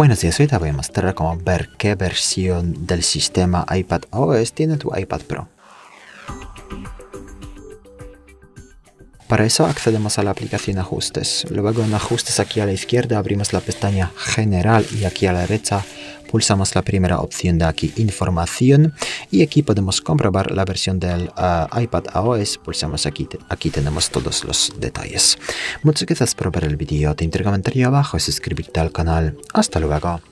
Buenos días, hoy te voy a mostrar cómo ver qué versión del sistema iPad OS tiene tu iPad Pro. Para eso accedemos a la aplicación Ajustes. Luego en Ajustes aquí a la izquierda abrimos la pestaña General y aquí a la derecha pulsamos la primera opción de aquí, Información, y aquí podemos comprobar la versión del ah, iPad OS. Pulsamos aquí, aquí tenemos todos los detalles. Muchas gracias por ver el vídeo, te invito a comentar abajo y suscribirte al canal. Hasta luego.